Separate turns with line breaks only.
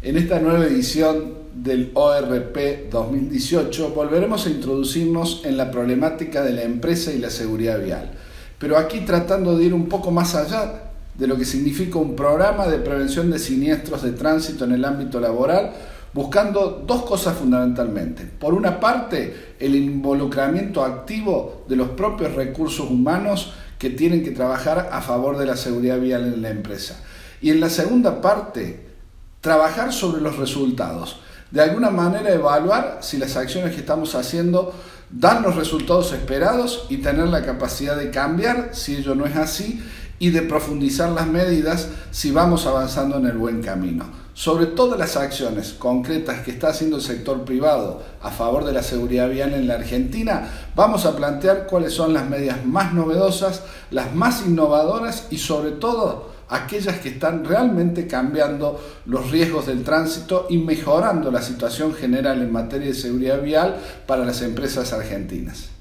En esta nueva edición del ORP 2018 volveremos a introducirnos en la problemática de la empresa y la seguridad vial, pero aquí tratando de ir un poco más allá de lo que significa un programa de prevención de siniestros de tránsito en el ámbito laboral, buscando dos cosas fundamentalmente. Por una parte, el involucramiento activo de los propios recursos humanos que tienen que trabajar a favor de la seguridad vial en la empresa. Y en la segunda parte, trabajar sobre los resultados. De alguna manera evaluar si las acciones que estamos haciendo dan los resultados esperados y tener la capacidad de cambiar si ello no es así y de profundizar las medidas si vamos avanzando en el buen camino. Sobre todas las acciones concretas que está haciendo el sector privado a favor de la seguridad vial en la Argentina, vamos a plantear cuáles son las medidas más novedosas, las más innovadoras y sobre todo aquellas que están realmente cambiando los riesgos del tránsito y mejorando la situación general en materia de seguridad vial para las empresas argentinas.